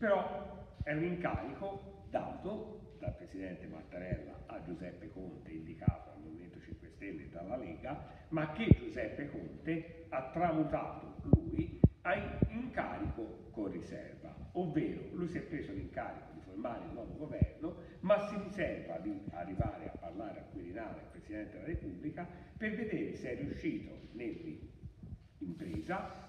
Però è un incarico dato dal Presidente Mattarella a Giuseppe Conte, indicato al Movimento 5 Stelle dalla Lega, ma che Giuseppe Conte ha tramutato lui a incarico con riserva, ovvero lui si è preso l'incarico di formare il nuovo governo, ma si riserva di arrivare a parlare al Quirinale al Presidente della Repubblica per vedere se è riuscito nell'impresa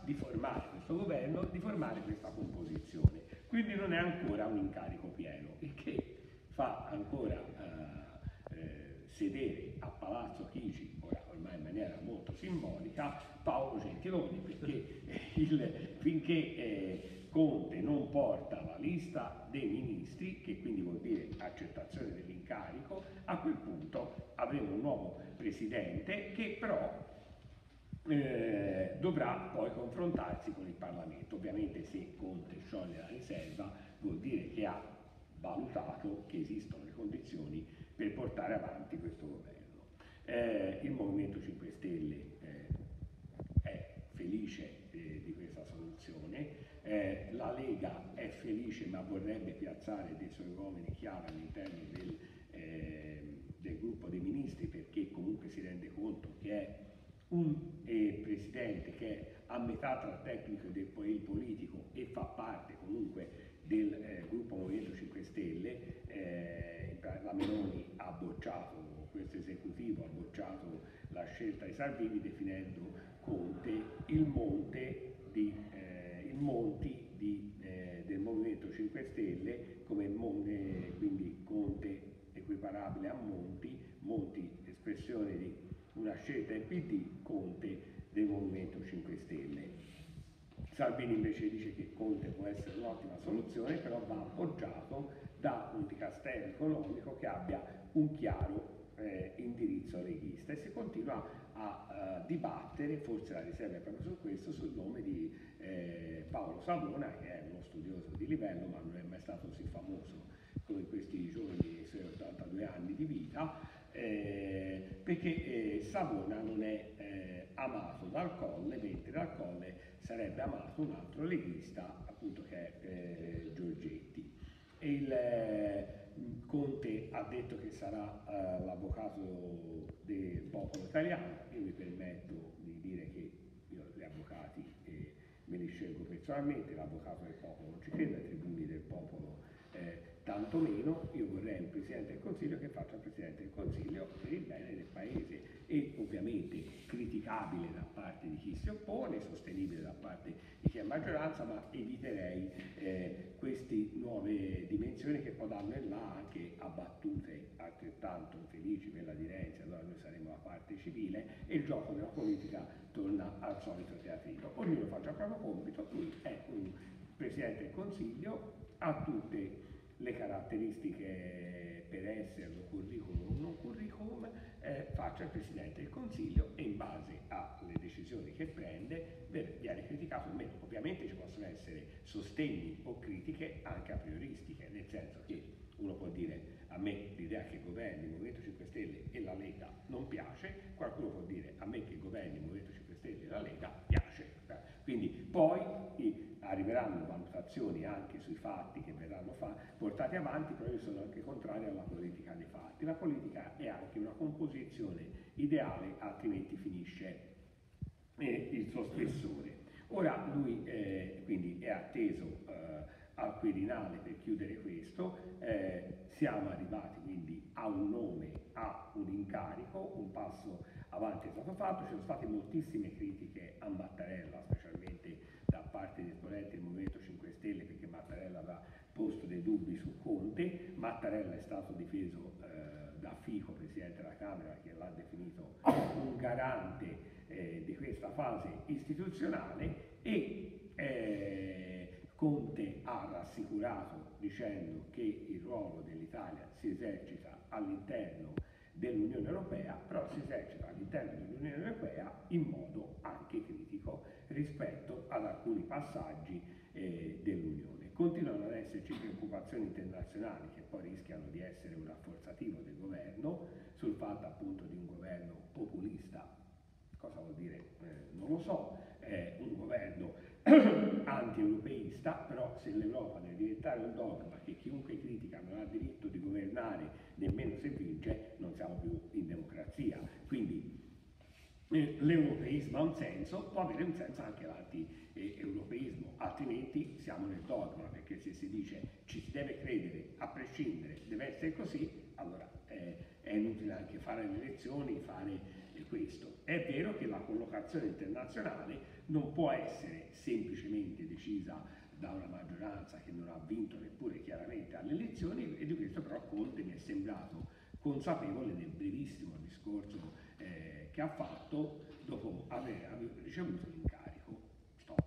di formare questo governo, di formare questa composizione. Quindi non è ancora un incarico pieno, il che fa ancora eh, eh, sedere a Palazzo Chigi, ora ormai in maniera molto simbolica, Paolo Gentiloni, perché il, finché eh, Conte non porta la lista dei ministri, che quindi vuol dire accettazione dell'incarico, a quel punto avremo un nuovo presidente che però eh, dovrà poi confrontarsi con il Parlamento. Ovviamente se Conte scioglie la riserva vuol dire che ha valutato che esistono le condizioni per portare avanti questo governo. Eh, il Movimento 5 Stelle eh, è felice eh, di questa soluzione, eh, la Lega è felice ma vorrebbe piazzare dei suoi uomini chiave all'interno del, del gruppo dei ministri perché comunque si rende conto che è un eh, presidente che è a metà tra il tecnico e il politico e fa parte comunque del eh, gruppo Movimento 5 Stelle, eh, la Meloni ha bocciato questo esecutivo, ha bocciato la scelta di Salvini definendo Conte il monte di, eh, il Monti di, eh, del Movimento 5 Stelle come monte, quindi Conte equiparabile a Monti, Monti espressione di una scelta del PD, Conte del Movimento 5 Stelle. Salvini invece dice che Conte può essere un'ottima soluzione, però va appoggiato da un dicastero economico che abbia un chiaro eh, indirizzo leghista e si continua a uh, dibattere, forse la riserva è proprio su questo, sul nome di eh, Paolo Savona, che è uno studioso di livello ma non è mai stato così famoso come in questi giorni dei suoi 82 anni di vita, eh, perché eh, Savona non è eh, amato dal Colle, mentre dal Colle sarebbe amato un altro leghista, appunto che è eh, Giorgetti. Il, eh, Conte ha detto che sarà eh, l'avvocato del popolo italiano, io mi permetto di dire che io gli avvocati me li scelgo personalmente, l'avvocato del popolo non ci crede, ai tribuni del popolo eh, tanto meno, io vorrei un Presidente del Consiglio che faccia il Presidente del Consiglio per il bene del Paese e ovviamente criticabile da parte di chi si oppone, sostenibile da parte di chi è maggioranza, ma eviterei eh, queste nuove dimensioni che poi danno in là anche a battute altrettanto infelici per la di Renzi, allora noi saremo la parte civile e il gioco della politica torna al solito teatrino. Ognuno faccia il proprio compito, lui è un Presidente del Consiglio, ha tutte le caratteristiche per essere un curriculum o non curriculum, eh, faccia il Presidente del Consiglio e in base alle decisioni che prende viene criticato o meno. Ovviamente ci possono essere sostegni o critiche anche a prioristiche, nel senso che uno può dire a me l'idea che governi il Movimento 5 Stelle e la Lega non piace, qualcuno può dire a me che governi il Movimento 5 Stelle e la Lega piace. Quindi poi arriveranno valutazioni anche sui fatti che verranno portati avanti, però io sono anche contrario alla politica dei fatti. La politica è anche una composizione ideale, altrimenti finisce eh, il suo spessore. Ora lui eh, quindi è atteso eh, al Quirinale per chiudere questo, eh, siamo arrivati quindi a un nome, a un incarico, un passo avanti è stato fatto, ci sono state moltissime critiche a Mattarella, specialmente da parte di esponenti del Movimento 5 Stelle perché Mattarella aveva posto dei dubbi su Conte, Mattarella è stato difeso eh, da Fico, Presidente della Camera, che l'ha definito un garante eh, di questa fase istituzionale e eh, Conte ha rassicurato dicendo che il ruolo dell'Italia si esercita all'interno dell'Unione Europea, però si esercita all'interno dell'Unione Europea in modo anche critico rispetto ad alcuni passaggi eh, dell'Unione. Continuano ad esserci preoccupazioni internazionali che poi rischiano di essere un rafforzativo del governo sul fatto appunto di un governo populista. Cosa vuol dire? Eh, non lo so, è un governo anti-europeista però se l'Europa deve diventare un dogma che chiunque critica non ha diritto di governare nemmeno se vince, non siamo più in democrazia. Quindi l'europeismo ha un senso, può avere un senso anche l'anti-europeismo, altrimenti siamo nel dogma, perché se si dice ci si deve credere a prescindere, deve essere così, allora eh, è inutile anche fare le elezioni, fare questo. È vero che la collocazione internazionale non può essere semplicemente decisa da una maggioranza che non ha vinto neppure chiaramente alle elezioni e di questo però Conte mi è sembrato consapevole nel brevissimo discorso eh, che ha fatto dopo aver, ricevuto l'incarico. Stop.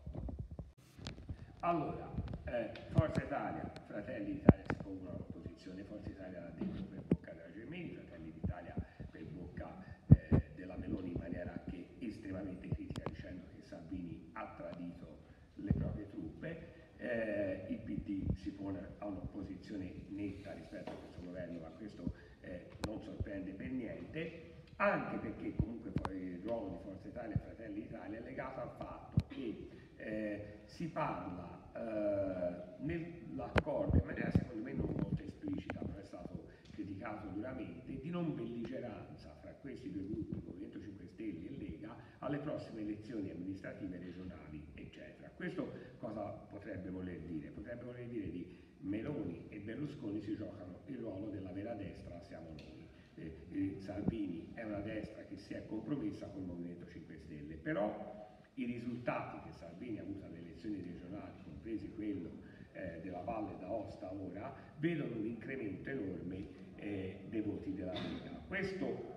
Allora, eh, Forza Italia, Fratelli d'Italia si pongono all'opposizione, Forza Italia l'ha detto per bocca della Germania, Fratelli d'Italia per bocca eh, della Meloni in maniera anche estremamente critica dicendo che Salvini ha tradito le proprie truppe, eh, il PD si pone a un'opposizione netta rispetto a questo governo, ma questo eh, non sorprende per niente anche perché comunque poi il ruolo di Forza Italia e Fratelli d'Italia è legato al fatto che eh, si parla eh, nell'accordo in maniera secondo me non molto esplicita, però è stato criticato duramente, di non belligeranza fra questi due gruppi, Movimento 5 Stelle e Lega, alle prossime elezioni amministrative regionali, eccetera. Questo cosa potrebbe voler dire? Potrebbe voler dire di Meloni e Berlusconi si giocano il ruolo della vera destra, siamo noi eh, Salvini è una destra che si è compromessa con il Movimento 5 Stelle, però i risultati che Salvini ha avuto alle elezioni regionali, compresi quello eh, della Valle d'Aosta ora, vedono un incremento enorme eh, dei voti della Lega. Questo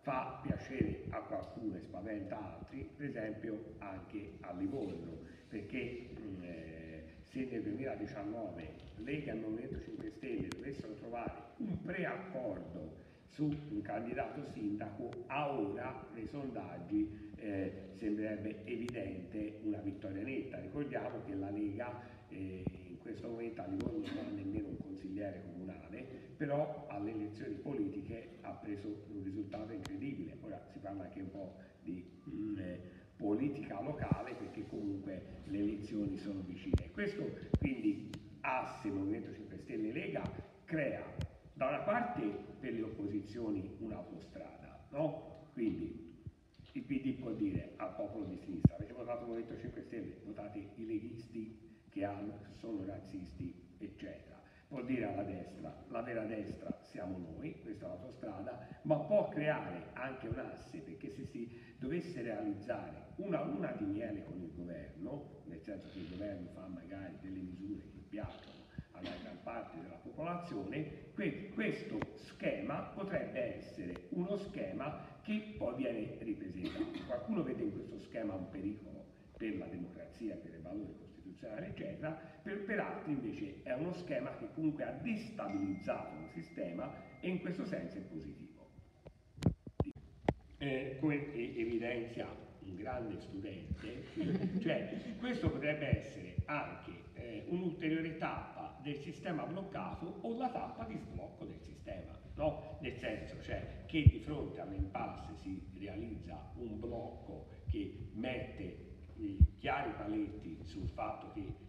fa piacere a qualcuno e spaventa altri, per esempio anche a Livorno, perché mh, eh, se nel 2019 Lega e Movimento 5 Stelle dovessero trovare un preaccordo su un candidato sindaco, a ora nei sondaggi eh, sembrerebbe evidente una vittoria netta. Ricordiamo che la Lega eh, in questo momento a Livorno non ha nemmeno un consigliere comunale, però alle elezioni politiche ha preso un risultato incredibile. Ora si parla anche un po' di mh, mm, eh, politica locale perché comunque le elezioni sono vicine. Questo quindi asse Movimento 5 Stelle Lega crea da una parte per le opposizioni un'autostrada, no? Quindi il PD può dire al popolo di sinistra, avete votato il Movimento 5 Stelle, votate i leghisti che sono razzisti, eccetera. Può dire alla destra, la vera destra siamo noi, questa è l'autostrada, ma può creare anche un asse, perché se si dovesse realizzare una luna di miele con il governo, nel senso che il governo fa magari delle misure che piacciono, alla gran parte della popolazione, questo schema potrebbe essere uno schema che poi viene ripresentato. Qualcuno vede in questo schema un pericolo per la democrazia, per i valori costituzionali, eccetera, per, per altri invece è uno schema che comunque ha destabilizzato un sistema e in questo senso è positivo. Eh, come evidenzia un grande studente, cioè questo potrebbe essere anche eh, un'ulteriore tappa del sistema bloccato o la tappa di sblocco del sistema, no? nel senso cioè, che di fronte all'impasse si realizza un blocco che mette i chiari paletti sul fatto che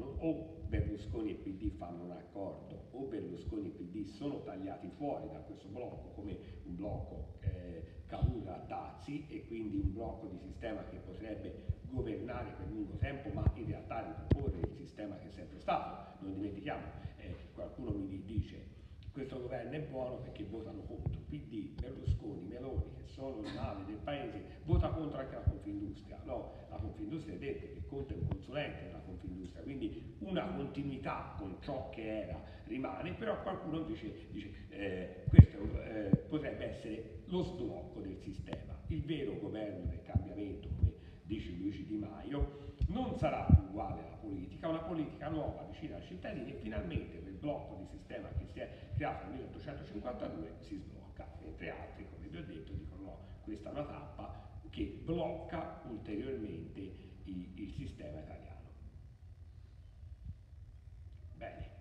o Berlusconi e PD fanno un accordo o Berlusconi e PD sono tagliati fuori da questo blocco come un blocco eh, Cavour-Tazzi e quindi un blocco di sistema che potrebbe governare per lungo tempo ma in realtà riproporre il sistema che è sempre stato. Non dimentichiamo, eh, qualcuno mi dice questo governo è buono perché votano contro PD, Berlusconi, Meloni, che sono il male del paese, vota contro anche la Confindustria. No, la Confindustria è detto che Conte è un consulente della Confindustria, quindi una continuità con ciò che era rimane, però qualcuno invece dice eh, questo eh, potrebbe essere lo sblocco del sistema. Il vero governo del cambiamento, dice Luigi Di Maio, non sarà più uguale alla politica, una politica nuova, vicina ai cittadini e finalmente quel blocco di sistema che si è creato nel 1852 si sblocca, mentre altri, come vi ho detto, dicono no, questa è una tappa che blocca ulteriormente il, il sistema italiano. Bene.